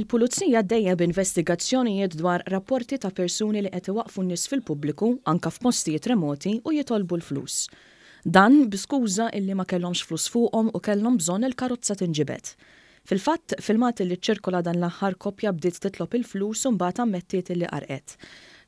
Il-Pulizija għaddejja b'investigazzjonijiet dwar rapporti ta' persuni li qed iwaqqfu n-nies fil-pubbliku, anke f'postijiet remoti, u jitolbu l-flus. Dan, b'skuża illi ma kellhomx flus fuqhom u kellhom bżonn il-karozza tinġibed. Fil-fatt, filmat li ċċirkola dan l-aħħar koppja bdiet titlob il-flus u mbagħad ammettiet li qarqet.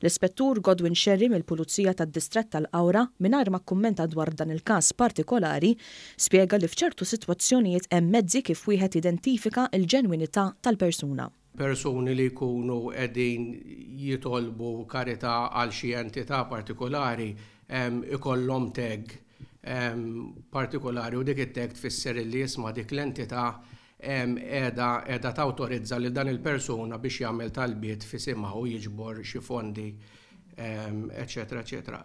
L-Ispettur Godwin Scerri mill-Pulizija tad-Distrett tal-Qawra, mingħajr ma kkummenta dwar dan il-każ partikolari, spjega li f'ċertu sitwazzjonijiet hemm mezzi kif wieħed jidentifika l-ġenwinità tal-persuna. persuni li jkunu qegħdin jitolbu karità għal xi entità partikulari jkollhom tag partikulari u dik it-tag tfisser illi isma' dik l-entità qiegħda tawtorizza lil dan il-persuna biex jagħmel talbiet f'isimha u jiġbor xi fondi eċċetera eċċetera.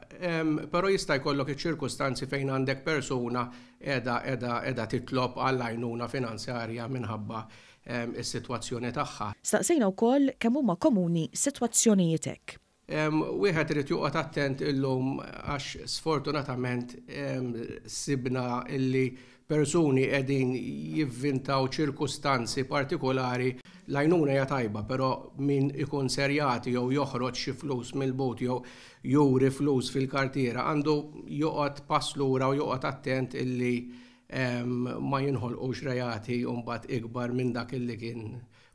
Però jista' jkollok iċ-ċirkustanzi fejn għandek persuna qiegħda titlob għall-għajnuna finanzjarja minħabba is-sitwazzjoni tagħha. Staqsejna wkoll kemm huma komuni sitwazzjonijiet hekk. Wieħed irid joqgħod attent illum għax sfortunatament sibna li persuni qegħdin jivvintaw ċirkustanzi partikulari, l-għajnuna hija tajba però min ikun ser jagħti jew joħroġ xi flus mill-but jew juri flus fil-kartiera għandu joqgħod pass lura u joqgħod attent illi ma jinħolqux reati mbagħad ikbar minn dak li kien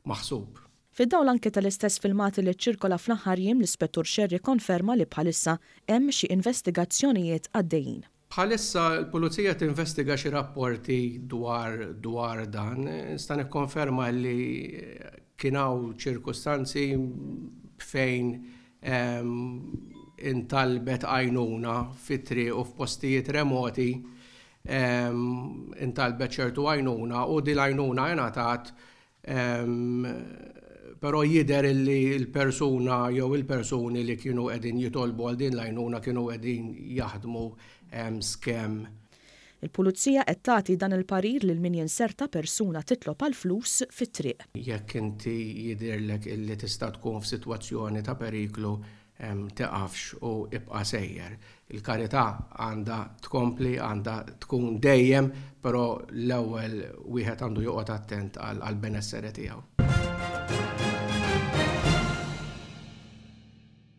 maħsub. Fid-dawl anke tal-istess filmat li ċċirkola fl-aħħar jiem, l-Ispettur Scerri kkonferma li bħalissa hemm xi investigazzjonijiet għaddejjin. Bħalissa l-Pulizija tinvestiga xi rapporti dwar dan. Nista' nikkonferma li kien hawn ċirkustanzi fejn intalbet għajnuna fit-triq u f'postijiet remoti intalbet ċertu għajnuna u din l-għajnuna ingħatat però jidher li l-persuna jew il-persuni li kienu qegħdin jitolbu għal din l-għajnuna kienu qegħdin jaħdmu scam. Il-Pulizija qed tagħti dan il-parir lil min jinserta persuna titlob għal flus fit-triq. Jekk inti jidhirlek illi tista' tkun f'sitwazzjoni ta' periklu, Tiqafx u ibqa' sejjer. Il-karità għandha tkompli, għandha tkun dejjem, però l-ewwel wieħed għandu joqgħod attent għall-benessere tiegħu.